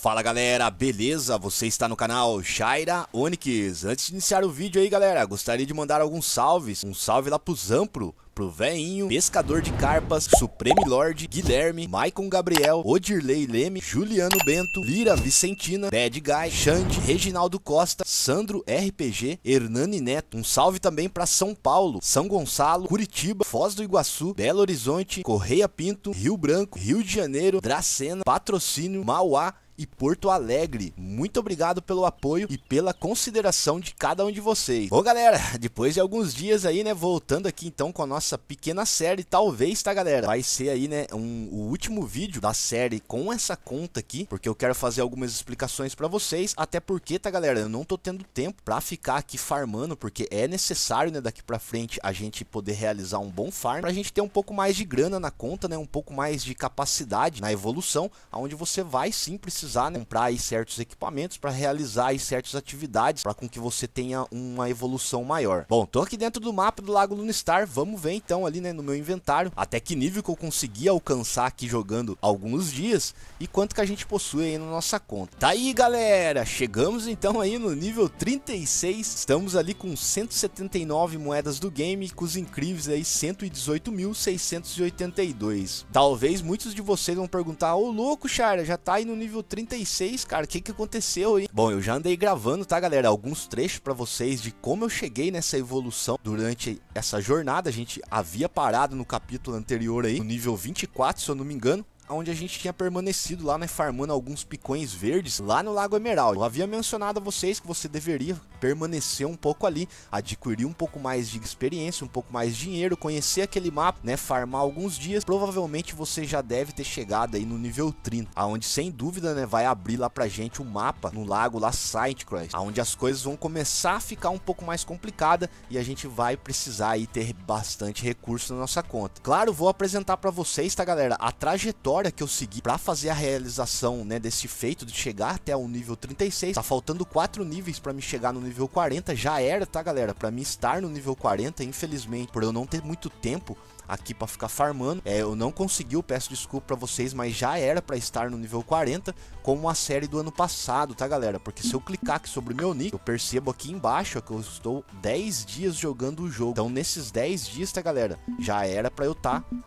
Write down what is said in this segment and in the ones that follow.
Fala galera, beleza? Você está no canal Shaira Onyx. Antes de iniciar o vídeo aí galera, gostaria de mandar alguns salves. Um salve lá pro Zampro, pro Veinho, Pescador de Carpas, Supreme Lord, Guilherme, Maicon Gabriel, Odirley Leme, Juliano Bento, Lira Vicentina, Bad Guy, Xande, Reginaldo Costa, Sandro RPG, Hernani Neto. Um salve também para São Paulo, São Gonçalo, Curitiba, Foz do Iguaçu, Belo Horizonte, Correia Pinto, Rio Branco, Rio de Janeiro, Dracena, Patrocínio, Mauá, e Porto Alegre. Muito obrigado pelo apoio e pela consideração de cada um de vocês. Bom, galera, depois de alguns dias aí, né, voltando aqui então com a nossa pequena série, talvez, tá, galera? Vai ser aí, né, um, o último vídeo da série com essa conta aqui, porque eu quero fazer algumas explicações para vocês, até porque, tá, galera, eu não tô tendo tempo para ficar aqui farmando, porque é necessário, né, daqui para frente a gente poder realizar um bom farm, pra gente ter um pouco mais de grana na conta, né, um pouco mais de capacidade na evolução, aonde você vai sim precisar precisar né, comprar certos equipamentos para realizar certas atividades para com que você tenha uma evolução maior. Bom, tô aqui dentro do mapa do Lago Lunistar, vamos ver então ali né, no meu inventário até que nível que eu consegui alcançar aqui jogando alguns dias e quanto que a gente possui aí na nossa conta. Tá aí galera, chegamos então aí no nível 36, estamos ali com 179 moedas do game com os incríveis aí 118.682. Talvez muitos de vocês vão perguntar, ô louco Chara, já tá aí no nível 30 36, cara, o que que aconteceu aí? Bom, eu já andei gravando, tá, galera, alguns trechos para vocês de como eu cheguei nessa evolução durante essa jornada. A gente havia parado no capítulo anterior aí, no nível 24, se eu não me engano onde a gente tinha permanecido lá, né, farmando alguns picões verdes lá no Lago Emerald. Eu havia mencionado a vocês que você deveria permanecer um pouco ali, adquirir um pouco mais de experiência, um pouco mais de dinheiro, conhecer aquele mapa, né, farmar alguns dias. Provavelmente você já deve ter chegado aí no nível 30, aonde sem dúvida, né, vai abrir lá pra gente um mapa no lago lá Sightcross, aonde as coisas vão começar a ficar um pouco mais complicada e a gente vai precisar aí ter bastante recurso na nossa conta. Claro, vou apresentar para vocês, tá, galera, a trajetória trajetória que eu segui para fazer a realização, né, desse feito de chegar até o nível 36. Tá faltando quatro níveis para me chegar no nível 40. Já era, tá, galera? Para mim estar no nível 40, infelizmente, por eu não ter muito tempo aqui para ficar farmando. É, eu não consegui, eu peço desculpa para vocês, mas já era para estar no nível 40, como a série do ano passado, tá galera? Porque se eu clicar aqui sobre o meu nick, eu percebo aqui embaixo que eu estou 10 dias jogando o jogo. Então nesses 10 dias, tá galera? Já era para eu estar tá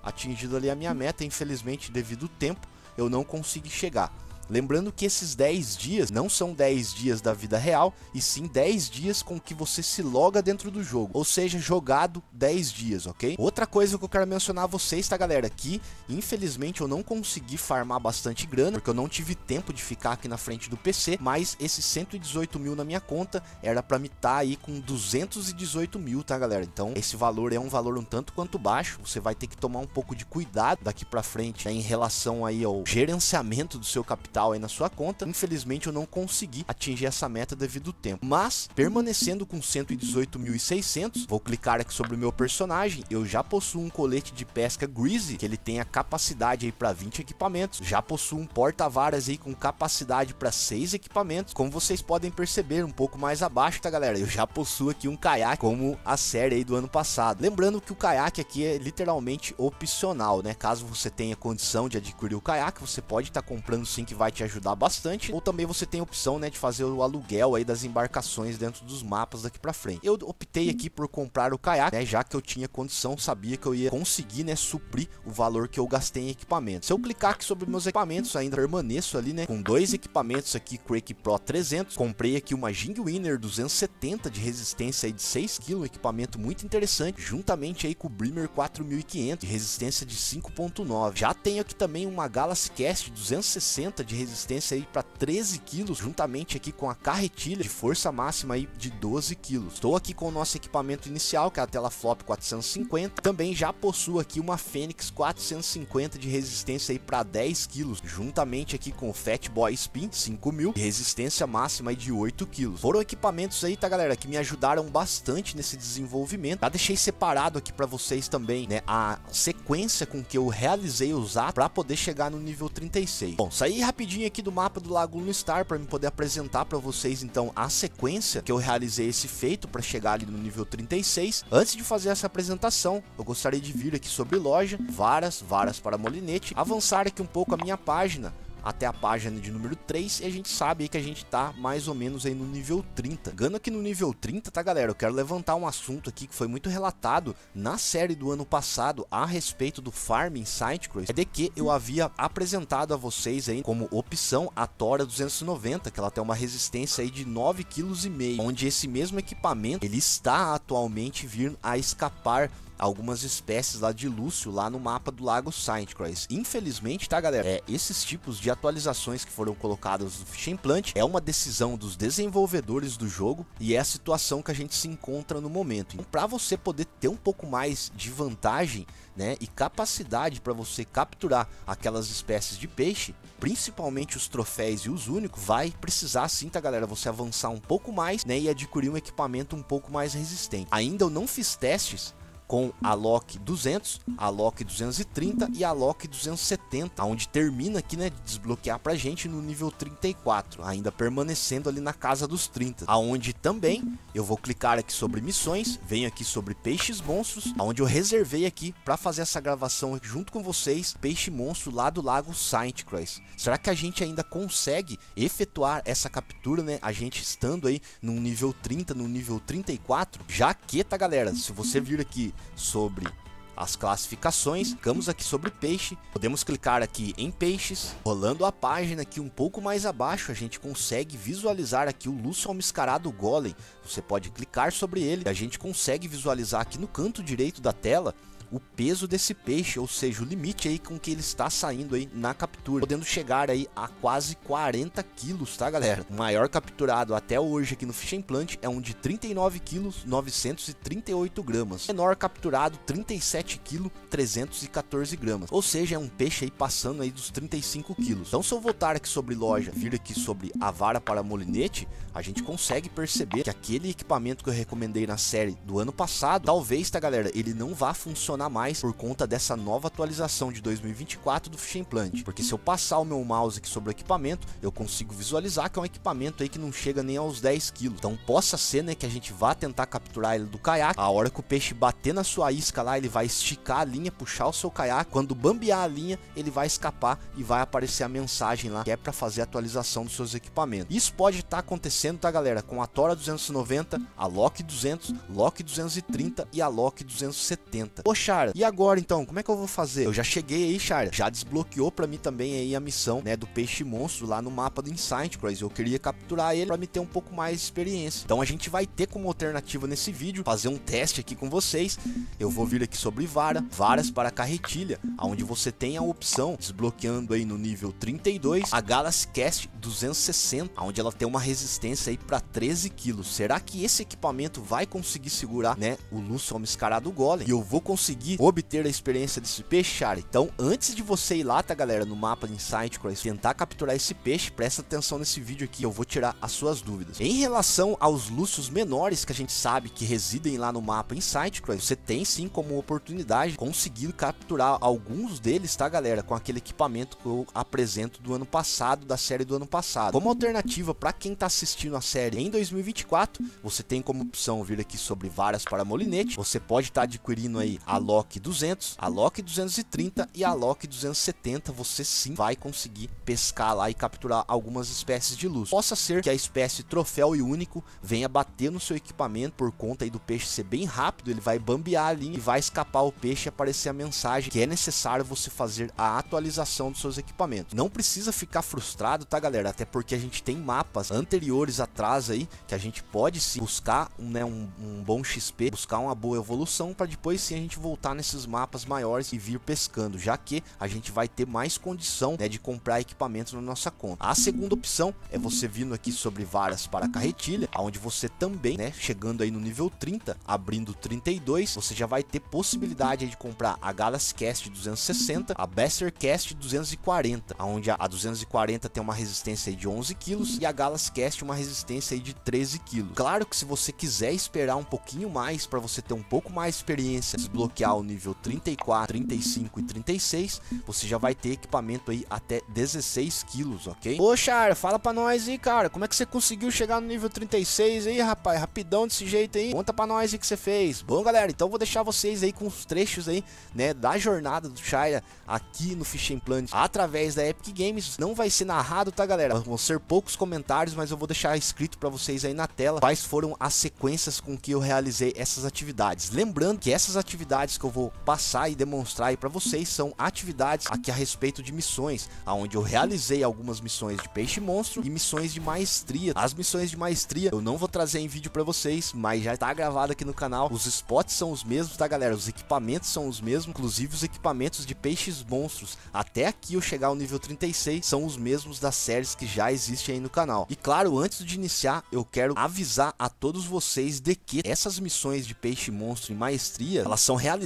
ali a minha meta, infelizmente devido ao tempo eu não consegui chegar. Lembrando que esses 10 dias não são 10 dias da vida real, e sim 10 dias com que você se loga dentro do jogo, ou seja, jogado 10 dias, ok? Outra coisa que eu quero mencionar a vocês, tá galera, que infelizmente eu não consegui farmar bastante grana, porque eu não tive tempo de ficar aqui na frente do PC, mas esses 118 mil na minha conta era para me estar tá aí com 218 mil, tá galera? Então esse valor é um valor um tanto quanto baixo, você vai ter que tomar um pouco de cuidado daqui para frente né, em relação aí ao gerenciamento do seu capital capital aí na sua conta. Infelizmente eu não consegui atingir essa meta devido ao tempo. Mas, permanecendo com 118.600, vou clicar aqui sobre o meu personagem. Eu já possuo um colete de pesca Greasy, que ele tem a capacidade aí para 20 equipamentos. Já possuo um porta-varas aí com capacidade para 6 equipamentos. Como vocês podem perceber, um pouco mais abaixo, tá galera? Eu já possuo aqui um caiaque, como a série aí do ano passado. Lembrando que o caiaque aqui é literalmente opcional, né? Caso você tenha condição de adquirir o caiaque, você pode estar tá comprando sim que vai te ajudar bastante. Ou também você tem a opção, né, de fazer o aluguel aí das embarcações dentro dos mapas daqui para frente. Eu optei aqui por comprar o caiaque, né, já que eu tinha condição, sabia que eu ia conseguir, né, suprir o valor que eu gastei em equipamento. Se eu clicar aqui sobre meus equipamentos, ainda permaneço ali, né, com dois equipamentos aqui, Quake Pro 300. Comprei aqui uma Jing Winner 270 de resistência aí de 6 kg, um equipamento muito interessante, juntamente aí com o Brimmer 4500 de resistência de 5.9. Já tenho aqui também uma Galaxy Cast 260 de resistência aí para 13 quilos, juntamente aqui com a carretilha de força máxima aí de 12 quilos. Estou aqui com o nosso equipamento inicial, que é a tela flop 450. Também já possuo aqui uma Fênix 450 de resistência aí para 10 quilos, juntamente aqui com o Fat Boy Spin 5000 de resistência máxima aí de 8 quilos. Foram equipamentos aí, tá galera, que me ajudaram bastante nesse desenvolvimento. Já deixei separado aqui para vocês também, né, a sequência com que eu realizei usar para poder chegar no nível 36. Bom, saí rapidinho rapidinho aqui do mapa do Lago Lunistar para me poder apresentar para vocês então a sequência que eu realizei esse feito para chegar ali no nível 36. Antes de fazer essa apresentação, eu gostaria de vir aqui sobre loja, varas, varas para molinete, avançar aqui um pouco a minha página até a página de número 3 e a gente sabe que a gente tá mais ou menos aí no nível 30. Gano aqui no nível 30, tá galera? Eu quero levantar um assunto aqui que foi muito relatado na série do ano passado a respeito do farming Sightcross, é de que eu havia apresentado a vocês aí como opção a Tora 290, que ela tem uma resistência aí de 9,5 kg, onde esse mesmo equipamento ele está atualmente vir a escapar algumas espécies lá de Lúcio lá no mapa do Lago Saint-Croix. Infelizmente, tá galera, é, esses tipos de atualizações que foram colocadas no Fishing Plant é uma decisão dos desenvolvedores do jogo e é a situação que a gente se encontra no momento. Então, para você poder ter um pouco mais de vantagem né, e capacidade para você capturar aquelas espécies de peixe, principalmente os troféus e os únicos, vai precisar sim, tá galera, você avançar um pouco mais né, e adquirir um equipamento um pouco mais resistente. Ainda eu não fiz testes com a Lock 200, a Lock 230 e a Lock 270, onde termina aqui, né, de desbloquear pra gente no nível 34, ainda permanecendo ali na casa dos 30, aonde também eu vou clicar aqui sobre missões, venho aqui sobre peixes monstros, aonde eu reservei aqui para fazer essa gravação junto com vocês, peixe monstro lá do lago Saint Croix. Será que a gente ainda consegue efetuar essa captura, né, a gente estando aí no nível 30, no nível 34? Já que, tá galera, se você vir aqui sobre as classificações, ficamos aqui sobre peixe, podemos clicar aqui em peixes, rolando a página aqui um pouco mais abaixo, a gente consegue visualizar aqui o Lúcio Mascarado Golem, você pode clicar sobre ele, a gente consegue visualizar aqui no canto direito da tela o peso desse peixe, ou seja, o limite aí com que ele está saindo aí na captura, podendo chegar aí a quase 40 quilos, tá galera? O maior capturado até hoje aqui no Fishing Plant é um de 39 quilos 938 gramas, menor capturado 37 quilos 314 gramas, ou seja, é um peixe aí passando aí dos 35 quilos. Então se eu voltar aqui sobre loja, vir aqui sobre a vara para molinete, a gente consegue perceber que aquele equipamento que eu recomendei na série do ano passado, talvez, tá galera, ele não vá funcionar funcionar mais por conta dessa nova atualização de 2024 do Fishing Plant. Porque se eu passar o meu mouse aqui sobre o equipamento, eu consigo visualizar que é um equipamento aí que não chega nem aos 10 kg. Então possa ser, né, que a gente vá tentar capturar ele do caiaque. A hora que o peixe bater na sua isca lá, ele vai esticar a linha, puxar o seu caiaque. Quando bambear a linha, ele vai escapar e vai aparecer a mensagem lá que é para fazer a atualização dos seus equipamentos. Isso pode estar tá acontecendo, tá galera, com a Tora 290, a Lock 200, Lock 230 e a Lock 270. Poxa, E agora então, como é que eu vou fazer? Eu já cheguei aí, Chara, já desbloqueou para mim também aí a missão, né, do peixe monstro lá no mapa do Insight Cross. Eu queria capturar ele para me ter um pouco mais de experiência. Então a gente vai ter como alternativa nesse vídeo fazer um teste aqui com vocês. Eu vou vir aqui sobre vara, varas para carretilha, onde você tem a opção desbloqueando aí no nível 32 a Galaxy Cast 260, onde ela tem uma resistência aí para 13 quilos. Será que esse equipamento vai conseguir segurar, né, o Lúcio Mascarado Golem? E eu vou conseguir conseguir obter a experiência desse peixe. Então, antes de você ir lá, tá, galera, no mapa de Insight Cross, tentar capturar esse peixe, presta atenção nesse vídeo aqui, eu vou tirar as suas dúvidas. Em relação aos lúcios menores que a gente sabe que residem lá no mapa Insight Cross, você tem sim como oportunidade conseguir capturar alguns deles, tá, galera, com aquele equipamento que eu apresento do ano passado, da série do ano passado. Como alternativa para quem tá assistindo a série em 2024, você tem como opção vir aqui sobre varas para molinete, você pode estar tá adquirindo aí a Lock 200, a Lock 230 e a Lock 270, você sim vai conseguir pescar lá e capturar algumas espécies de luz. Possa ser que a espécie troféu e único venha bater no seu equipamento por conta aí do peixe ser bem rápido, ele vai bambear a linha e vai escapar o peixe e aparecer a mensagem que é necessário você fazer a atualização dos seus equipamentos. Não precisa ficar frustrado, tá galera? Até porque a gente tem mapas anteriores atrás aí que a gente pode sim buscar né, um, um bom XP, buscar uma boa evolução para depois sim a gente voltar voltar nesses mapas maiores e vir pescando, já que a gente vai ter mais condição né, de comprar equipamentos na nossa conta. A segunda opção é você vindo aqui sobre varas para carretilha, onde você também, né, chegando aí no nível 30, abrindo 32, você já vai ter possibilidade de comprar a Galaxy Cast 260, a Besser Cast 240, onde a 240 tem uma resistência de 11 kg e a Galaxy Cast uma resistência de 13 kg. Claro que se você quiser esperar um pouquinho mais para você ter um pouco mais experiência, desbloquear desbloquear o nível 34, 35 e 36, você já vai ter equipamento aí até 16 quilos, ok? Ô, Char, fala pra nós aí, cara, como é que você conseguiu chegar no nível 36 aí, rapaz? Rapidão desse jeito aí. Conta pra nós aí que você fez. Bom, galera, então vou deixar vocês aí com os trechos aí, né, da jornada do Shire aqui no Fishing Plant através da Epic Games. Não vai ser narrado, tá, galera? Vão ser poucos comentários, mas eu vou deixar escrito pra vocês aí na tela quais foram as sequências com que eu realizei essas atividades. Lembrando que essas atividades que eu vou passar e demonstrar aí pra vocês são atividades aqui a respeito de missões, aonde eu realizei algumas missões de peixe monstro e missões de maestria. As missões de maestria eu não vou trazer em vídeo pra vocês, mas já tá gravado aqui no canal. Os spots são os mesmos, tá, galera? Os equipamentos são os mesmos, inclusive os equipamentos de peixes monstros. Até aqui eu chegar ao nível 36 são os mesmos das séries que já existem aí no canal. E claro, antes de iniciar, eu quero avisar a todos vocês de que essas missões de peixe monstro e maestria, elas são realizadas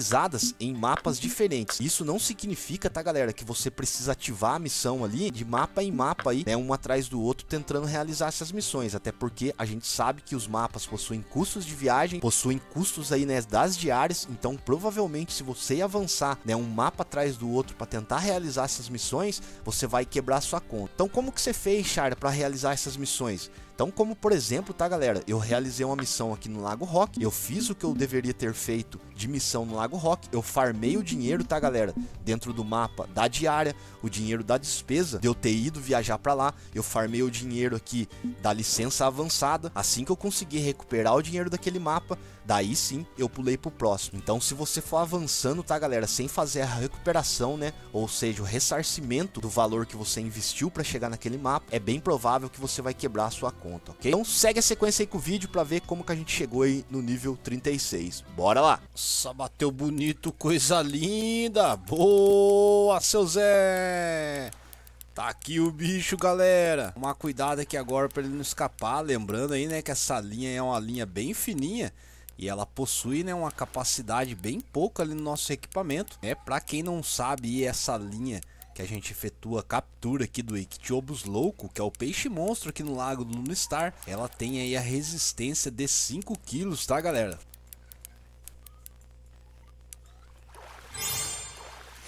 em mapas diferentes. Isso não significa, tá, galera, que você precisa ativar a missão ali de mapa em mapa aí, né, um atrás do outro tentando realizar essas missões, até porque a gente sabe que os mapas possuem custos de viagem, possuem custos aí, né, das diárias, então provavelmente se você avançar, né, um mapa atrás do outro para tentar realizar essas missões, você vai quebrar sua conta. Então como que você fez, Char, para realizar essas missões? Então, como por exemplo, tá galera, eu realizei uma missão aqui no Lago Rock, eu fiz o que eu deveria ter feito de missão no Lago Rock, eu farmei o dinheiro, tá galera, dentro do mapa da diária, o dinheiro da despesa, de eu ter ido viajar para lá, eu farmei o dinheiro aqui da licença avançada, assim que eu consegui recuperar o dinheiro daquele mapa, daí sim eu pulei pro próximo. Então, se você for avançando, tá galera, sem fazer a recuperação, né, ou seja, o ressarcimento do valor que você investiu para chegar naquele mapa, é bem provável que você vai quebrar a sua conta ok? Então segue a sequência aí com o vídeo pra ver como que a gente chegou aí no nível 36. Bora lá! Só bateu bonito, coisa linda! Boa, seu Zé! Tá aqui o bicho, galera. Tomar cuidado aqui agora para ele não escapar. Lembrando aí, né, que essa linha é uma linha bem fininha. E ela possui né, uma capacidade bem pouca ali no nosso equipamento. É, para quem não sabe, essa linha que a gente efetua a captura aqui do Ictiobus louco, que é o peixe monstro aqui no lago do Lunistar, ela tem aí a resistência de 5 quilos, tá galera?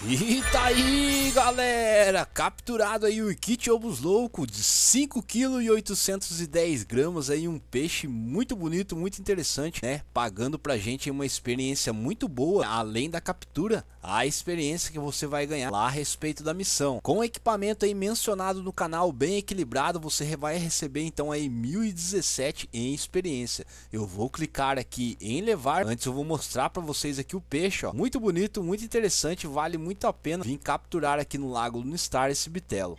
E tá aí, galera! Capturado aí o kit Obus Louco de 5 kg e 810 gramas aí, um peixe muito bonito, muito interessante, né? Pagando pra gente uma experiência muito boa, além da captura, a experiência que você vai ganhar lá a respeito da missão. Com o equipamento aí mencionado no canal bem equilibrado, você vai receber então aí 1017 em experiência. Eu vou clicar aqui em levar, antes eu vou mostrar pra vocês aqui o peixe, ó. Muito bonito, muito interessante, vale muito muito a pena vir capturar aqui no Lago Lunistar esse bitelo.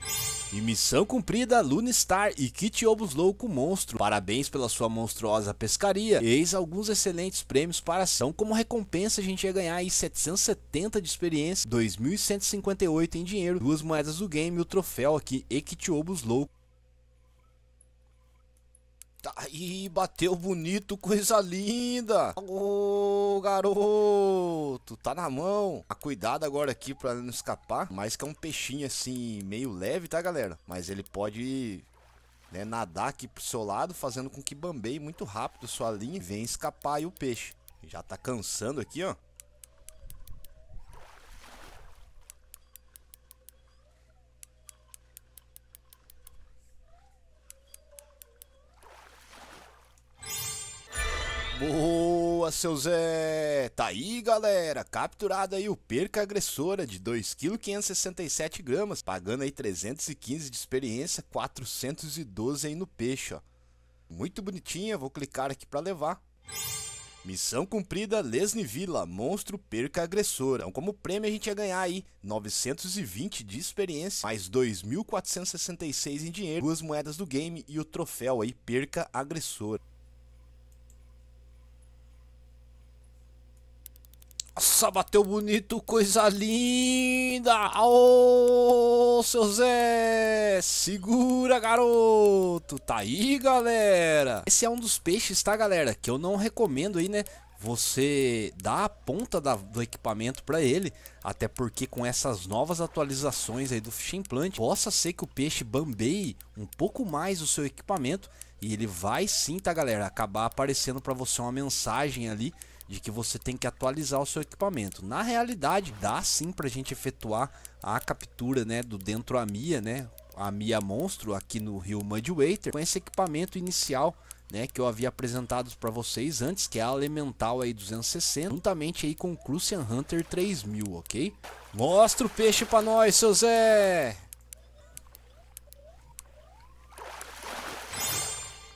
E missão cumprida, Lunistar e Kit Obus Louco Monstro. Parabéns pela sua monstruosa pescaria. Eis alguns excelentes prêmios para ação. Como recompensa, a gente ia ganhar aí 770 de experiência, 2.158 em dinheiro, duas moedas do game e o troféu aqui, Equitiobus Louco. Tá aí, bateu bonito, coisa linda. Ô, garoto, tá na mão. A cuidado agora aqui pra não escapar. Mas que é um peixinho assim, meio leve, tá, galera? Mas ele pode né, nadar aqui pro seu lado, fazendo com que bambeie muito rápido sua linha venha escapar aí o peixe. Já tá cansando aqui, ó. Boa, seu Zé! Tá aí, galera! Capturado aí o perca agressora de 2,567 kg, pagando aí 315 de experiência, 412 aí no peixe, ó. Muito bonitinha, vou clicar aqui para levar. Missão cumprida, Lesne Villa, monstro perca agressora. Então, como prêmio a gente ia ganhar aí 920 de experiência, mais 2.466 em dinheiro, duas moedas do game e o troféu aí perca agressora. Nossa, bateu bonito, coisa linda! Ô, seu Zé! Segura, garoto! Tá aí, galera! Esse é um dos peixes, tá, galera? Que eu não recomendo aí, né? Você dá a ponta da, do equipamento para ele, até porque com essas novas atualizações aí do Fishing Plant, possa ser que o peixe bambeie um pouco mais o seu equipamento e ele vai sim, tá, galera? Acabar aparecendo para você uma mensagem ali de que você tem que atualizar o seu equipamento. Na realidade, dá sim para a gente efetuar a captura né, do dentro a Mia, né, a Mia Monstro aqui no Rio Mudwater com esse equipamento inicial né, que eu havia apresentado para vocês antes, que é a Elemental aí 260, juntamente aí com o Crucian Hunter 3000, ok? Mostra o peixe para nós, seu Zé!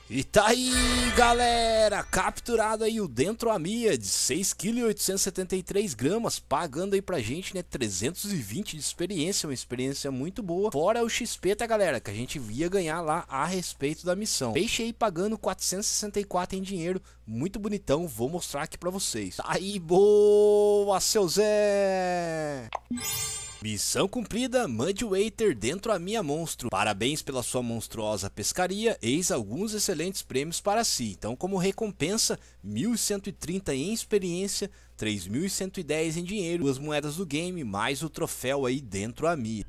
E tá aí, galera, capturado aí o Dentro a Mia de 6,873 kg, pagando aí pra gente, né, 320 de experiência, uma experiência muito boa. Fora o XP, tá, galera, que a gente via ganhar lá a respeito da missão. Peixe aí pagando 464 em dinheiro, muito bonitão, vou mostrar aqui pra vocês. Tá aí, boa, seu Zé! Missão cumprida, Mudwaiter dentro a minha monstro. Parabéns pela sua monstruosa pescaria, eis alguns excelentes prêmios para si. Então como recompensa, 1130 em experiência, 3110 em dinheiro, duas moedas do game, mais o troféu aí dentro a minha.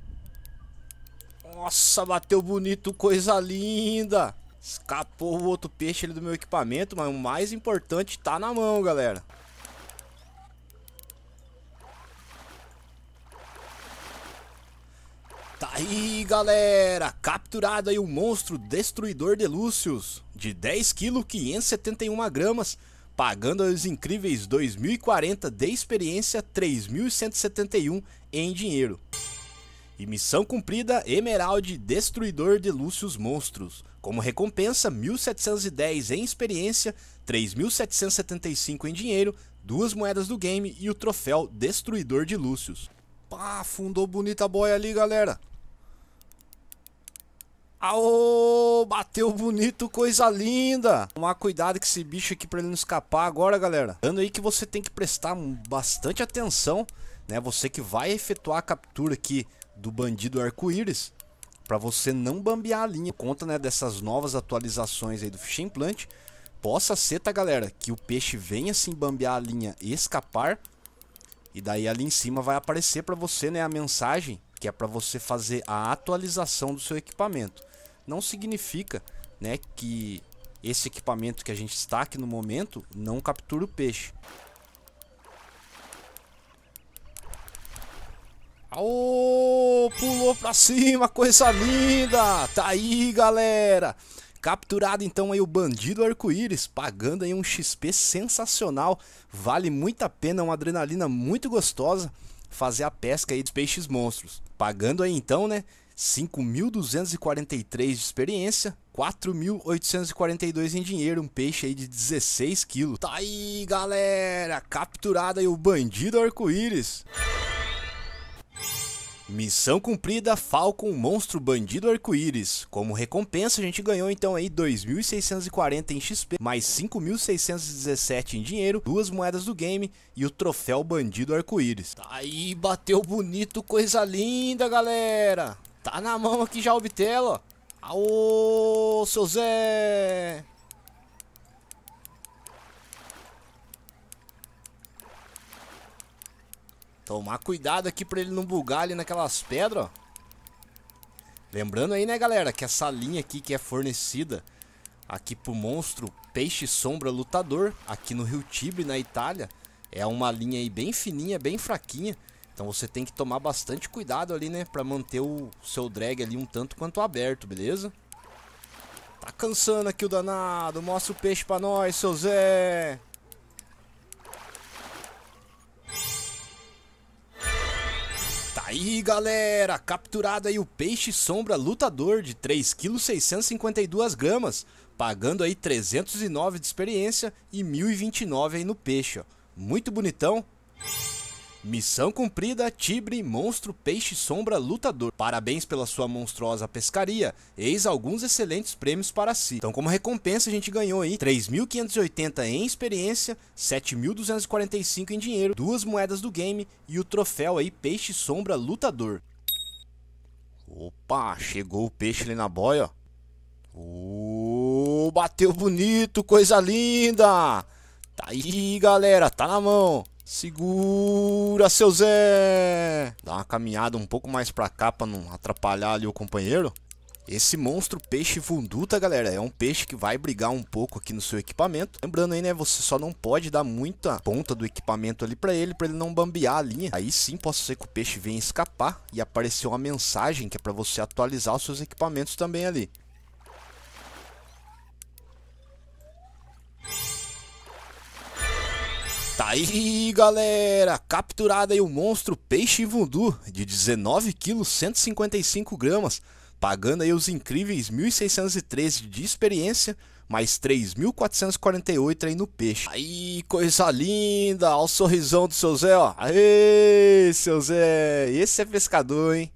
Nossa, bateu bonito, coisa linda! Escapou o outro peixe ali do meu equipamento, mas o mais importante tá na mão, galera. Tá aí, galera! Capturado aí o monstro destruidor de Lúcius, de 10 kg 571 gramas, pagando os incríveis 2040 de experiência, 3171 em dinheiro. E missão cumprida, Emerald Destruidor de Lúcius Monstros. Como recompensa, 1710 em experiência, 3775 em dinheiro, duas moedas do game e o troféu Destruidor de Lúcius. Pá, fundou bonita boia ali, galera. Aô, bateu bonito, coisa linda. Tomar cuidado com esse bicho aqui para ele não escapar agora, galera. Dando aí que você tem que prestar bastante atenção, né? Você que vai efetuar a captura aqui do bandido arco-íris, para você não bambear a linha. Conta, né, dessas novas atualizações aí do Fishing Plant. Possa ser, tá, galera, que o peixe venha assim bambear a linha e escapar e daí ali em cima vai aparecer para você né, a mensagem que é para você fazer a atualização do seu equipamento. Não significa né, que esse equipamento que a gente está aqui no momento não captura o peixe. Aô, pulou pra cima, coisa linda! Tá aí, galera! Capturado então aí o bandido arco-íris, pagando aí um XP sensacional. Vale muito a pena, uma adrenalina muito gostosa fazer a pesca aí dos peixes monstros. Pagando aí então, né, 5.243 de experiência, 4.842 em dinheiro, um peixe aí de 16 quilos. Tá aí, galera, capturado aí o bandido arco-íris. Missão cumprida, Falcon Monstro Bandido Arco-Íris. Como recompensa, a gente ganhou então aí 2.640 em XP, mais 5.617 em dinheiro, duas moedas do game e o troféu Bandido Arco-Íris. Tá aí, bateu bonito, coisa linda, galera. Tá na mão aqui já o bitelo. Aô, seu Zé! Tomar cuidado aqui pra ele não bugar ali naquelas pedras, ó. Lembrando aí, né, galera, que essa linha aqui que é fornecida aqui pro monstro Peixe Sombra Lutador, aqui no Rio Tibre, na Itália, é uma linha aí bem fininha, bem fraquinha. Então você tem que tomar bastante cuidado ali, né, pra manter o seu drag ali um tanto quanto aberto, beleza? Tá cansando aqui o danado, mostra o peixe pra nós, seu Zé! Aí, galera, capturado aí o peixe sombra lutador de 3,652 kg, pagando aí 309 de experiência e 1029 aí no peixe, ó. Muito bonitão. Missão cumprida, Tibre, monstro, peixe, sombra, lutador. Parabéns pela sua monstruosa pescaria. Eis alguns excelentes prêmios para si. Então, como recompensa, a gente ganhou aí 3.580 em experiência, 7.245 em dinheiro, duas moedas do game e o troféu aí, peixe, sombra, lutador. Opa, chegou o peixe ali na boia, ó. bateu bonito, coisa linda. Tá aí, galera, tá na mão. Segura, seu Zé! Dá uma caminhada um pouco mais pra cá pra não atrapalhar ali o companheiro. Esse monstro peixe fundu, tá galera? É um peixe que vai brigar um pouco aqui no seu equipamento. Lembrando aí, né, você só não pode dar muita ponta do equipamento ali pra ele, pra ele não bambear a linha. Aí sim, pode ser que o peixe venha escapar e aparecer uma mensagem que é pra você atualizar os seus equipamentos também ali. Tá aí, galera! Capturado aí o monstro peixe voodoo de 19 kg, 155 gramas, pagando aí os incríveis 1.613 de experiência, mais 3.448 aí no peixe. Aí, coisa linda! Olha o sorrisão do seu Zé, ó. Aê, seu Zé! Esse é pescador, hein?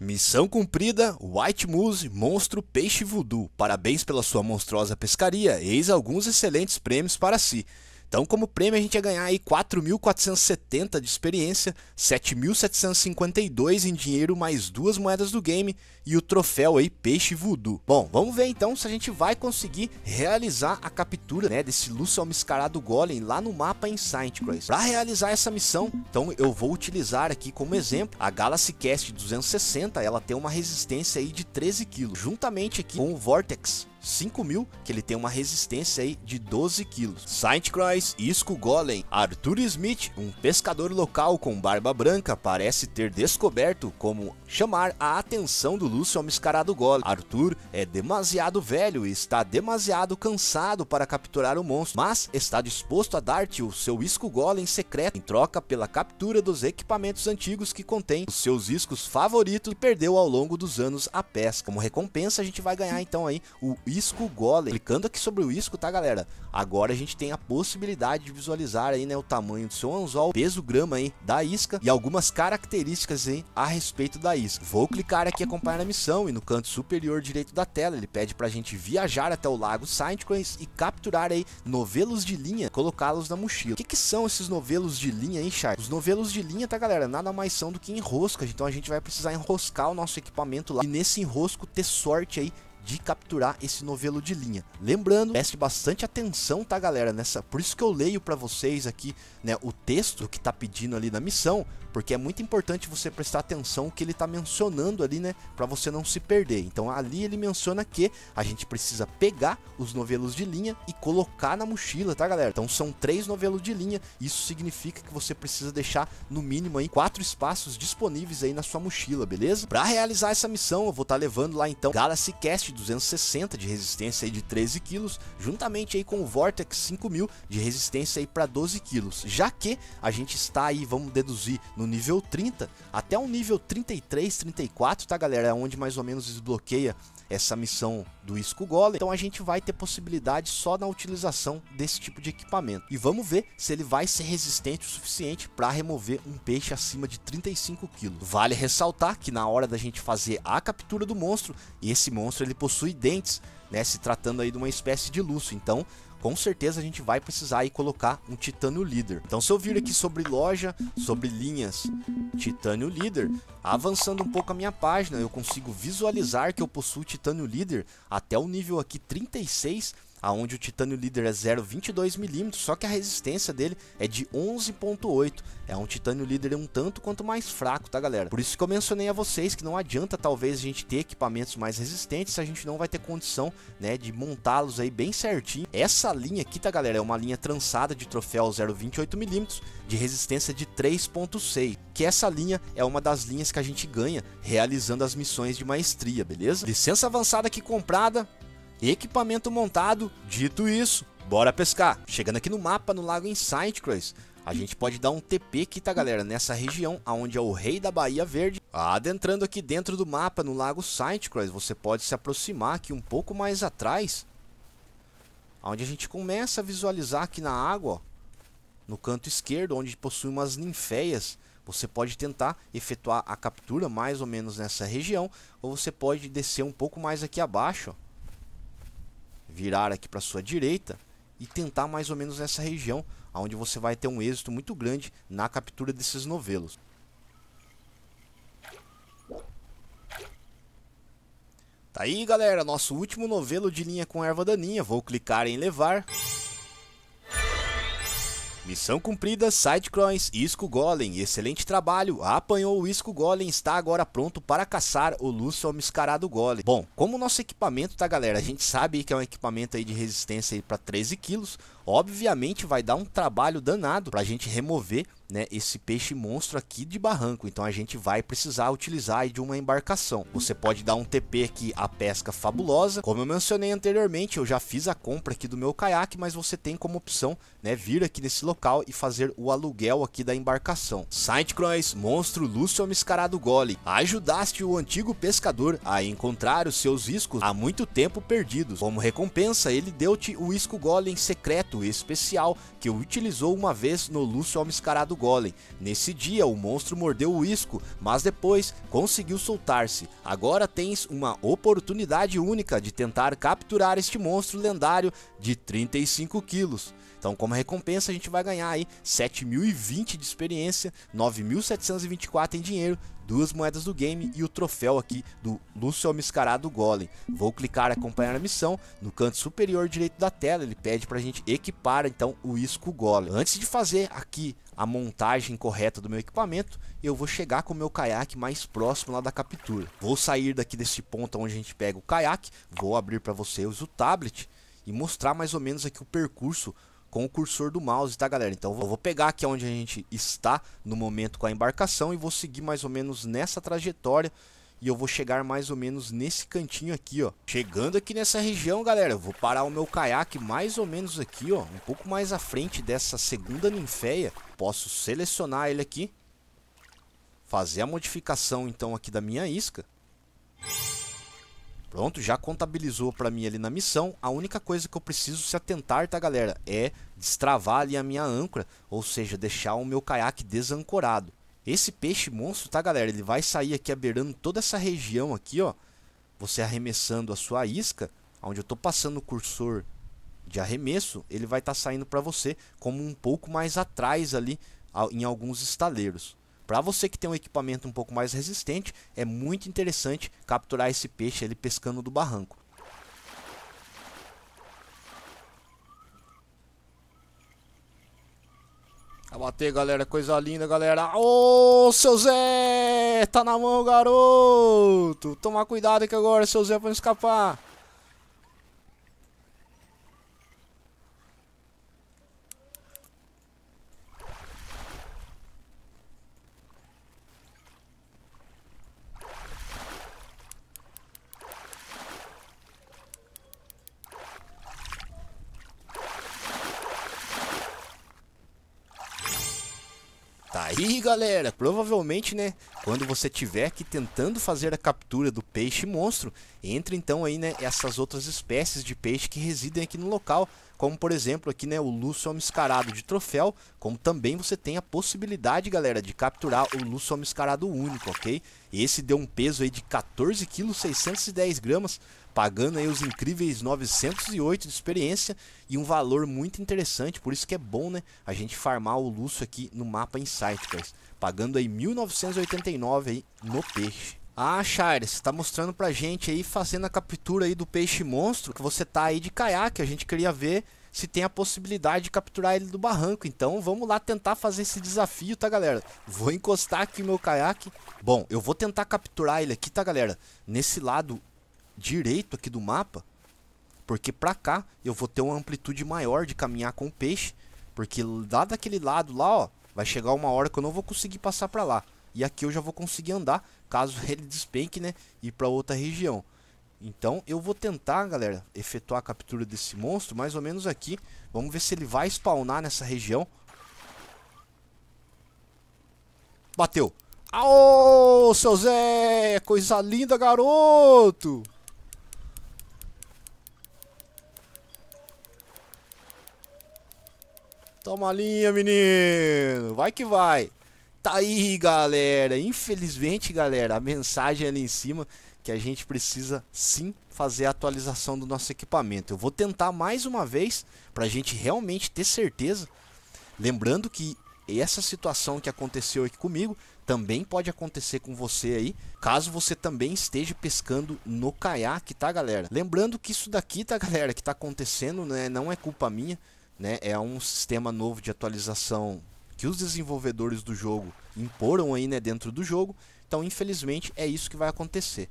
Missão cumprida, White Moose, monstro peixe voodoo. Parabéns pela sua monstruosa pescaria, eis alguns excelentes prêmios para si. Então, como prêmio, a gente ia ganhar aí 4.470 de experiência, 7.752 em dinheiro, mais duas moedas do game e o troféu aí Peixe Voodoo. Bom, vamos ver então se a gente vai conseguir realizar a captura né, desse Lúcio Almiscarado Golem lá no mapa em Saint. Para realizar essa missão, então eu vou utilizar aqui como exemplo a Galaxy Cast 260, ela tem uma resistência aí de 13 kg, juntamente aqui com o Vortex 5000, que ele tem uma resistência aí de 12 quilos. Saint Croix, Isco Golem, Arthur Smith, um pescador local com barba branca, parece ter descoberto como chamar a atenção do Lúcio ao mascarado Golem. Arthur é demasiado velho e está demasiado cansado para capturar o monstro, mas está disposto a dar-te o seu Isco Golem secreto em troca pela captura dos equipamentos antigos que contém os seus iscos favoritos e perdeu ao longo dos anos a pesca. Como recompensa, a gente vai ganhar então aí o Isco Golem. Clicando aqui sobre o Isco, tá galera? Agora a gente tem a possibilidade de visualizar aí, né, o tamanho do seu anzol, peso grama aí da isca e algumas características aí a respeito da isca. Vou clicar aqui acompanhar a missão e no canto superior direito da tela ele pede pra gente viajar até o lago Saintcoins e capturar aí novelos de linha, colocá-los na mochila. O que, que são esses novelos de linha aí, Char? Os novelos de linha, tá galera, nada mais são do que enroscas, então a gente vai precisar enroscar o nosso equipamento lá e nesse enrosco ter sorte aí de capturar esse novelo de linha. Lembrando, preste bastante atenção, tá galera, nessa, por isso que eu leio para vocês aqui, né, o texto que tá pedindo ali na missão, porque é muito importante você prestar atenção o que ele está mencionando ali, né, para você não se perder. Então ali ele menciona que a gente precisa pegar os novelos de linha e colocar na mochila, tá, galera? Então são três novelos de linha, isso significa que você precisa deixar no mínimo aí quatro espaços disponíveis aí na sua mochila, beleza? Para realizar essa missão, eu vou estar tá levando lá então Galaxy Cast 260 de resistência aí de 13 kg, juntamente aí com o Vortex 5000 de resistência aí para 12 kg. Já que a gente está aí, vamos deduzir no nível 30 até o nível 33, 34, tá galera? É onde mais ou menos desbloqueia essa missão do Isco Golem. Então a gente vai ter possibilidade só na utilização desse tipo de equipamento. E vamos ver se ele vai ser resistente o suficiente para remover um peixe acima de 35 kg. Vale ressaltar que na hora da gente fazer a captura do monstro, esse monstro ele possui dentes, né, se tratando aí de uma espécie de lúcio. Então com certeza a gente vai precisar aí colocar um titânio líder. Então se eu vir aqui sobre loja, sobre linhas, titânio líder, avançando um pouco a minha página, eu consigo visualizar que eu possuo titânio líder até o nível aqui 36 aonde o titânio líder é 0,22mm, só que a resistência dele é de 11.8. É um titânio líder um tanto quanto mais fraco, tá galera? Por isso que eu mencionei a vocês que não adianta talvez a gente ter equipamentos mais resistentes se a gente não vai ter condição, né, de montá-los aí bem certinho. Essa linha aqui, tá galera, é uma linha trançada de troféu 0,28mm de resistência de 3.6, que essa linha é uma das linhas que a gente ganha realizando as missões de maestria, beleza? Licença avançada aqui comprada, equipamento montado, dito isso, bora pescar. Chegando aqui no mapa, no lago Insight Cross, a gente pode dar um TP aqui, tá galera, nessa região, onde é o rei da Bahia Verde. Adentrando aqui dentro do mapa, no lago Saint Croix, você pode se aproximar aqui um pouco mais atrás. Onde a gente começa a visualizar aqui na água, no canto esquerdo, onde possui umas ninféias. Você pode tentar efetuar a captura mais ou menos nessa região, ou você pode descer um pouco mais aqui abaixo, ó virar aqui para sua direita e tentar mais ou menos nessa região, onde você vai ter um êxito muito grande na captura desses novelos. Tá aí galera, nosso último novelo de linha com erva daninha, vou clicar em levar. Missão cumprida, Sidecroins, Isco Golem. Excelente trabalho, apanhou o Isco Golem está agora pronto para caçar o Lúcio Mascarado Golem. Bom, como o nosso equipamento, tá galera? A gente sabe que é um equipamento aí de resistência para 13 quilos. Obviamente vai dar um trabalho danado para a gente remover né, esse peixe monstro aqui de barranco. Então a gente vai precisar utilizar de uma embarcação. Você pode dar um TP aqui a pesca fabulosa. Como eu mencionei anteriormente, eu já fiz a compra aqui do meu caiaque, mas você tem como opção né, vir aqui nesse local e fazer o aluguel aqui da embarcação. Cross, monstro Lúcio Mascarado Gole. Ajudaste o antigo pescador a encontrar os seus iscos há muito tempo perdidos. Como recompensa, ele deu-te o isco golem secreto especial que utilizou uma vez no Lúcio Mascarado golem. Nesse dia, o monstro mordeu o isco, mas depois conseguiu soltar-se. Agora tens uma oportunidade única de tentar capturar este monstro lendário de 35 quilos. Então, como recompensa, a gente vai ganhar aí 7.020 de experiência, 9.724 em dinheiro, duas moedas do game e o troféu aqui do Lúcio Mascarado Golem. Vou clicar acompanhar a missão, no canto superior direito da tela ele pede para a gente equipar então o Isco Golem. Antes de fazer aqui a montagem correta do meu equipamento, eu vou chegar com o meu caiaque mais próximo lá da captura. Vou sair daqui desse ponto onde a gente pega o caiaque, vou abrir para vocês o tablet e mostrar mais ou menos aqui o percurso com o cursor do mouse, tá galera? Então eu vou pegar aqui onde a gente está no momento com a embarcação e vou seguir mais ou menos nessa trajetória e eu vou chegar mais ou menos nesse cantinho aqui, ó. Chegando aqui nessa região, galera, eu vou parar o meu caiaque mais ou menos aqui, ó, um pouco mais à frente dessa segunda ninféia. Posso selecionar ele aqui, fazer a modificação então aqui da minha isca. Pronto, já contabilizou para mim ali na missão. A única coisa que eu preciso se atentar, tá, galera, é destravar ali a minha âncora, ou seja, deixar o meu caiaque desancorado. Esse peixe monstro, tá, galera, ele vai sair aqui aberando toda essa região aqui, ó. Você arremessando a sua isca, onde eu tô passando o cursor de arremesso, ele vai estar tá saindo para você como um pouco mais atrás ali em alguns estaleiros. Para você que tem um equipamento um pouco mais resistente, é muito interessante capturar esse peixe ali pescando do barranco. A bater, galera. Coisa linda, galera. Ô, seu Zé! Tá na mão, garoto! Toma cuidado aqui agora, seu Zé, pra não escapar. Aí, galera. Provavelmente, né, quando você tiver aqui tentando fazer a captura do peixe monstro, entre então aí, né, essas outras espécies de peixe que residem aqui no local, como por exemplo aqui, né, o lúcio mascarado de troféu, como também você tem a possibilidade, galera, de capturar o lúcio mascarado único, ok? Esse deu um peso aí de 14 kg 610 gramas, pagando aí os incríveis 908 de experiência e um valor muito interessante, por isso que é bom, né, a gente farmar o Lúcio aqui no mapa Insight, guys, pagando aí 1989 aí no peixe. Ah, Charles, você tá mostrando pra gente aí, fazendo a captura aí do peixe monstro, que você tá aí de caiaque, a gente queria ver se tem a possibilidade de capturar ele do barranco. Então vamos lá tentar fazer esse desafio, tá galera? Vou encostar aqui meu caiaque. Bom, eu vou tentar capturar ele aqui, tá galera? Nesse lado direito aqui do mapa, porque pra cá eu vou ter uma amplitude maior de caminhar com o peixe, porque lá daquele lado lá, ó, vai chegar uma hora que eu não vou conseguir passar pra lá. E aqui eu já vou conseguir andar, caso ele despenque, né, ir pra outra região. Então eu vou tentar, galera, efetuar a captura desse monstro mais ou menos aqui. Vamos ver se ele vai spawnar nessa região. Bateu. Aô, seu Zé! Coisa linda, garoto! Toma linha, menino. Vai que vai. Tá aí, galera. Infelizmente, galera, a mensagem ali em cima que a gente precisa sim fazer a atualização do nosso equipamento. Eu vou tentar mais uma vez para a gente realmente ter certeza. Lembrando que essa situação que aconteceu aqui comigo também pode acontecer com você aí, caso você também esteja pescando no caiaque, tá, galera? Lembrando que isso daqui, tá, galera, que tá acontecendo, né, não é culpa minha né? É um sistema novo de atualização que os desenvolvedores do jogo imporam aí, né, dentro do jogo. Então, infelizmente, é isso que vai acontecer.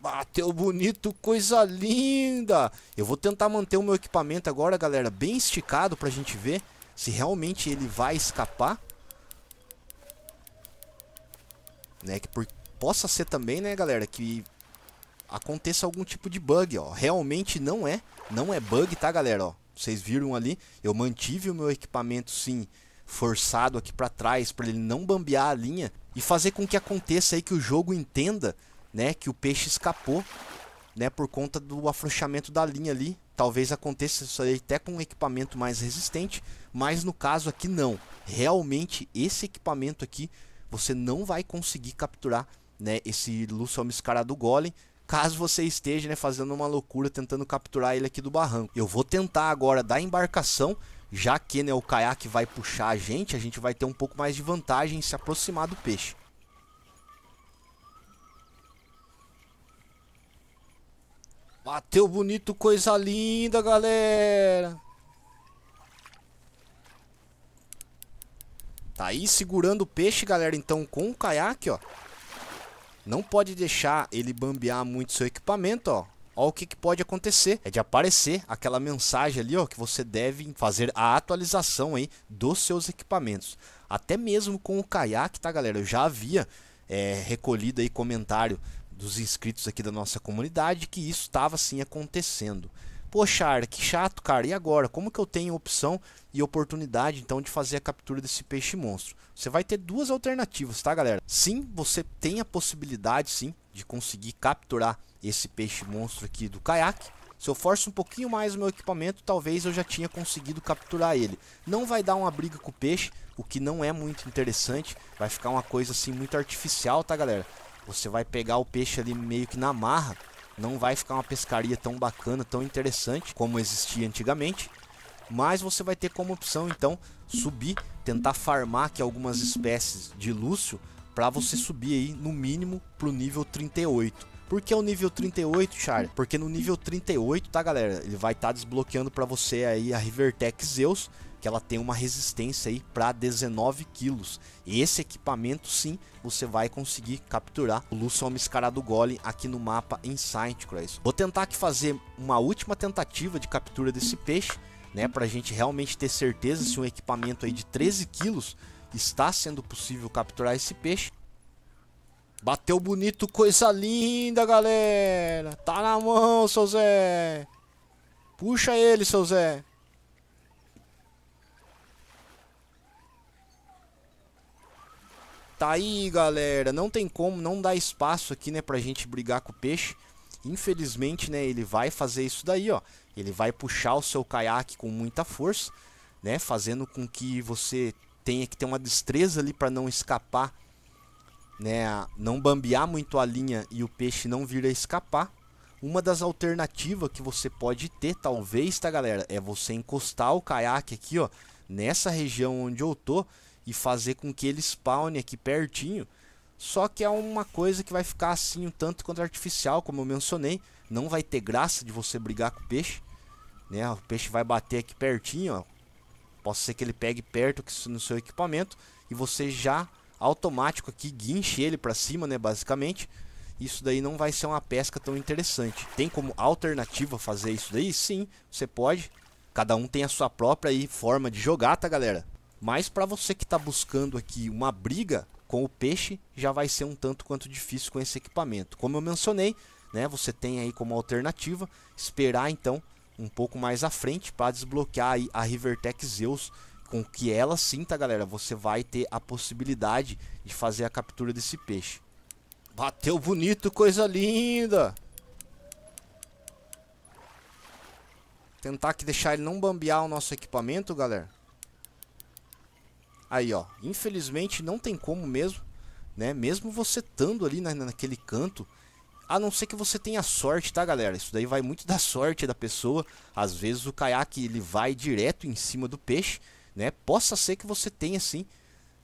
Bateu bonito, coisa linda! Eu vou tentar manter o meu equipamento agora, galera, bem esticado pra gente ver se realmente ele vai escapar. Né, que por... possa ser também, né, galera, que aconteça algum tipo de bug, ó. Realmente não é, não é bug, tá, galera, ó. Vocês viram ali, eu mantive o meu equipamento sim forçado aqui para trás para ele não bambear a linha e fazer com que aconteça aí que o jogo entenda, né, que o peixe escapou, né, por conta do afrouxamento da linha ali. Talvez aconteça isso aí até com um equipamento mais resistente, mas no caso aqui não. Realmente esse equipamento aqui você não vai conseguir capturar, né, esse Lucium do Golem caso você esteja né, fazendo uma loucura tentando capturar ele aqui do barranco. Eu vou tentar agora da embarcação, já que né, o caiaque vai puxar a gente, a gente vai ter um pouco mais de vantagem em se aproximar do peixe. Bateu bonito, coisa linda, galera. Tá aí segurando o peixe, galera, então com o caiaque, ó. Não pode deixar ele bambear muito seu equipamento, ó. Ó o que, que, pode acontecer. É de aparecer aquela mensagem ali, ó, que você deve fazer a atualização aí dos seus equipamentos. Até mesmo com o caiaque, tá, galera? Eu já havia é, recolhido aí comentário dos inscritos aqui da nossa comunidade que isso estava sim acontecendo. Poxa, que chato, cara. E agora? Como que eu tenho opção e oportunidade então de fazer a captura desse peixe monstro? Você vai ter duas alternativas, tá, galera? Sim, você tem a possibilidade sim de conseguir capturar esse peixe monstro aqui do caiaque. Se eu forço um pouquinho mais o meu equipamento, talvez eu já tinha conseguido capturar ele. Não vai dar uma briga com o peixe, o que não é muito interessante. Vai ficar uma coisa assim muito artificial, tá, galera? Você vai pegar o peixe ali meio que na marra não vai ficar uma pescaria tão bacana, tão interessante como existia antigamente. Mas você vai ter como opção então subir, tentar farmar aqui algumas espécies de Lúcio para você subir aí no mínimo pro nível 38. Por que o nível 38, Char? Porque no nível 38, tá galera, ele vai estar tá desbloqueando para você aí a Rivertech Zeus, que ela tem uma resistência aí para 19 quilos. Esse equipamento sim, você vai conseguir capturar o Lucium Mascarado Golem aqui no mapa em Cross. Vou tentar aqui fazer uma última tentativa de captura desse peixe, né, para a gente realmente ter certeza se um equipamento aí de 13 quilos está sendo possível capturar esse peixe. Bateu bonito, coisa linda, galera. Tá na mão, seu Zé. Puxa ele, seu Zé. Tá aí, galera. Não tem como, não dá espaço aqui, né, pra gente brigar com o peixe. Infelizmente, né, ele vai fazer isso daí, ó. Ele vai puxar o seu caiaque com muita força, né, fazendo com que você tenha que ter uma destreza ali para não escapar, né, não bambear muito a linha e o peixe não vir a escapar. Uma das alternativas que você pode ter, talvez, tá, galera, é você encostar o caiaque aqui, ó, nessa região onde eu tô e fazer com que ele spawne aqui pertinho. Só que é uma coisa que vai ficar assim um tanto quanto artificial, como eu mencionei. Não vai ter graça de você brigar com o peixe. Né? O peixe vai bater aqui pertinho. Ó. Pode ser que ele pegue perto no seu equipamento e você já automático aqui guinche ele para cima, né, basicamente. Isso daí não vai ser uma pesca tão interessante. Tem como alternativa fazer isso daí? Sim, você pode. Cada um tem a sua própria aí, forma de jogar, tá, galera? Mas para você que está buscando aqui uma briga com o peixe, já vai ser um tanto quanto difícil com esse equipamento. Como eu mencionei, né, você tem aí como alternativa esperar então um pouco mais à frente para desbloquear aí a Rivertech Zeus, com que ela sim, tá galera, você vai ter a possibilidade de fazer a captura desse peixe. Bateu bonito, coisa linda! Tentar que deixar ele não bambear o nosso equipamento, galera. Aí, ó, infelizmente não tem como mesmo, né? Mesmo você estando ali na, naquele canto, a não ser que você tenha sorte, tá, galera? Isso daí vai muito da sorte da pessoa. Às vezes o caiaque ele vai direto em cima do peixe, né? Possa ser que você tenha sim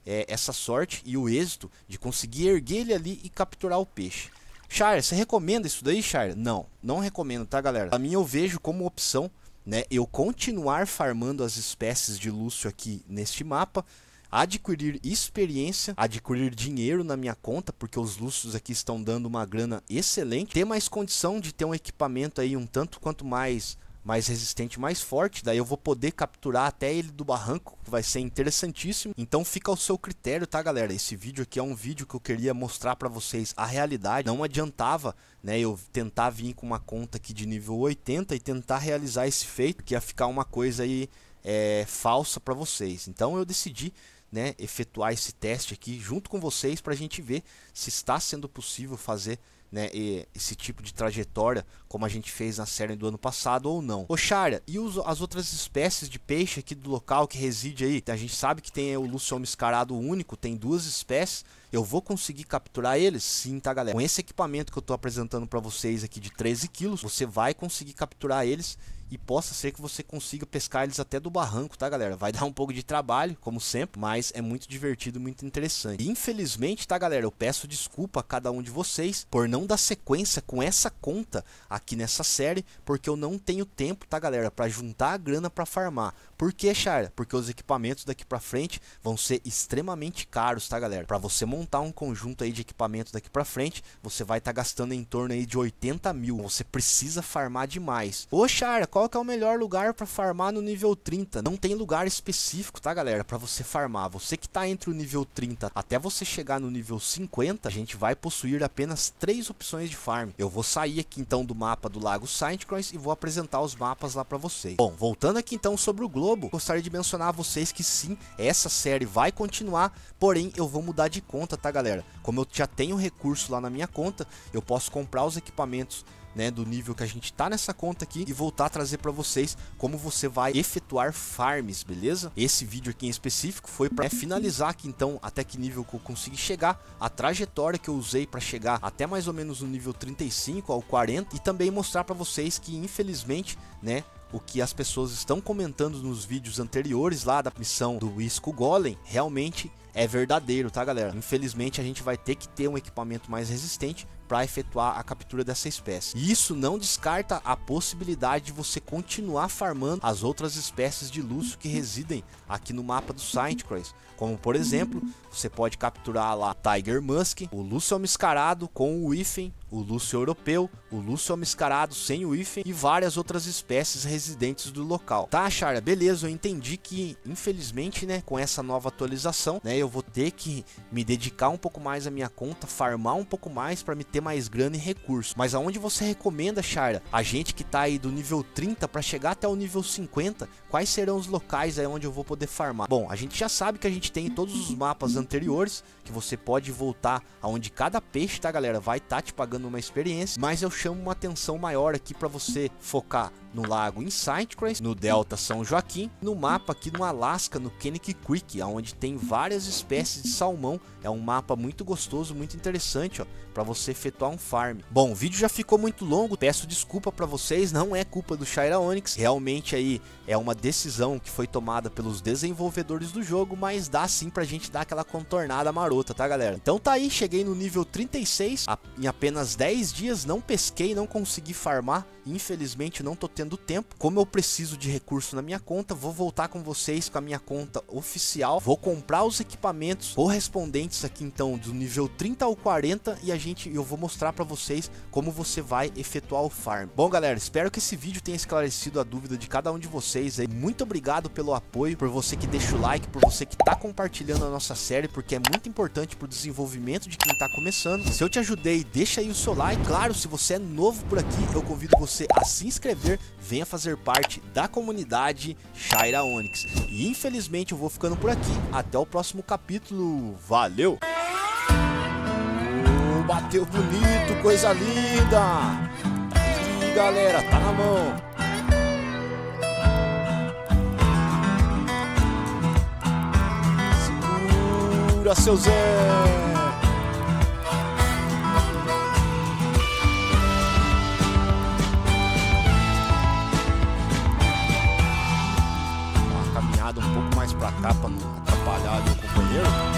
é, essa sorte e o êxito de conseguir erguer ele ali e capturar o peixe. Char, você recomenda isso daí, Char? Não, não recomendo, tá, galera? A mim eu vejo como opção né, eu continuar farmando as espécies de Lúcio aqui neste mapa, adquirir experiência, adquirir dinheiro na minha conta, porque os Lúcios aqui estão dando uma grana excelente, ter mais condição de ter um equipamento aí um tanto quanto mais mais resistente, mais forte, daí eu vou poder capturar até ele do barranco, que vai ser interessantíssimo. Então fica ao seu critério, tá, galera? Esse vídeo aqui é um vídeo que eu queria mostrar para vocês a realidade. Não adiantava, né, eu tentar vir com uma conta aqui de nível 80 e tentar realizar esse feito, que ia ficar uma coisa aí é, falsa para vocês. Então eu decidi né, efetuar esse teste aqui junto com vocês para a gente ver se está sendo possível fazer né, esse tipo de trajetória como a gente fez na série do ano passado ou não. Oxara, e os, as outras espécies de peixe aqui do local que reside aí? A gente sabe que tem o Luciom escarado único, tem duas espécies. Eu vou conseguir capturar eles? Sim, tá galera? Com esse equipamento que eu estou apresentando para vocês aqui de 13 quilos, você vai conseguir capturar eles e possa ser que você consiga pescar eles até do barranco, tá galera? Vai dar um pouco de trabalho, como sempre, mas é muito divertido, muito interessante. infelizmente, tá galera, eu peço desculpa a cada um de vocês por não dar sequência com essa conta aqui nessa série, porque eu não tenho tempo, tá galera, para juntar a grana para farmar. Por que, Chara? Porque os equipamentos daqui para frente vão ser extremamente caros, tá galera? Para você montar um conjunto aí de equipamentos daqui para frente, você vai estar tá gastando em torno aí de 80 mil. Você precisa farmar demais. Ô Chara, qual que é o melhor lugar para farmar no nível 30. Não tem lugar específico, tá galera, para você farmar. Você que está entre o nível 30 até você chegar no nível 50, a gente vai possuir apenas três opções de farm. Eu vou sair aqui então do mapa do Lago Sandcross e vou apresentar os mapas lá para vocês. Bom, voltando aqui então sobre o globo, gostaria de mencionar a vocês que sim, essa série vai continuar, porém eu vou mudar de conta, tá galera? Como eu já tenho recurso lá na minha conta, eu posso comprar os equipamentos né, do nível que a gente tá nessa conta aqui e voltar a trazer para vocês como você vai efetuar farms, beleza? Esse vídeo aqui em específico foi para finalizar aqui então até que nível que eu consegui chegar, a trajetória que eu usei para chegar até mais ou menos no nível 35 ao 40 e também mostrar para vocês que infelizmente, né, o que as pessoas estão comentando nos vídeos anteriores lá da missão do Wisco Golem realmente é verdadeiro, tá galera? Infelizmente a gente vai ter que ter um equipamento mais resistente para efetuar a captura dessa espécie. E isso não descarta a possibilidade de você continuar farmando as outras espécies de Lúcio que residem aqui no mapa do Sandcross. Como por exemplo, você pode capturar lá Tiger Musk, o Lúcio Mascarado com o Ifen, o Lúcio Europeu, o Lúcio Mascarado sem o Ifen e várias outras espécies residentes do local. Tá, Chara? Beleza, eu entendi que infelizmente, né, com essa nova atualização, né, eu vou ter que me dedicar um pouco mais à minha conta, farmar um pouco mais para me ter mais grana e recurso. Mas aonde você recomenda, Chara, a gente que tá aí do nível 30 para chegar até o nível 50, quais serão os locais aí onde eu vou poder farmar? Bom, a gente já sabe que a gente tem todos os mapas anteriores, que você pode voltar aonde cada peixe, tá, galera, vai estar tá te pagando uma experiência, mas eu chamo uma atenção maior aqui para você focar no lago Insightcross, no Delta São Joaquim, no mapa aqui no Alasca, no Creek, onde tem várias espécies de salmão. É um mapa muito gostoso, muito interessante, ó, para você efetuar um farm. Bom, o vídeo já ficou muito longo, peço desculpa para vocês, não é culpa do Shira Onyx, realmente aí é uma decisão que foi tomada pelos desenvolvedores do jogo, mas dá sim pra gente dar aquela contornada marota, tá galera? Então tá aí, cheguei no nível 36, em apenas 10 dias, não pesquei, não consegui farmar, infelizmente não tô tendo tempo. Como eu preciso de recurso na minha conta, vou voltar com vocês com a minha conta oficial. Vou comprar os equipamentos correspondentes aqui então do nível 30 ao 40 e a gente eu vou mostrar para vocês como você vai efetuar o farm. Bom, galera, espero que esse vídeo tenha esclarecido a dúvida de cada um de vocês aí. Muito obrigado pelo apoio, por você que deixa o like, por você que tá compartilhando a nossa série, porque é muito importante pro desenvolvimento de quem tá começando. Se eu te ajudei, deixa aí o seu like. Claro, se você é novo por aqui, eu convido você a se inscrever, venha fazer parte da comunidade Shaira Onyx. E infelizmente eu vou ficando por aqui. Até o próximo capítulo. Valeu! Uh, bateu bonito, coisa linda! E galera, tá na mão. Segura seu Zé! Pra cá pra não atrapalhar o companheiro.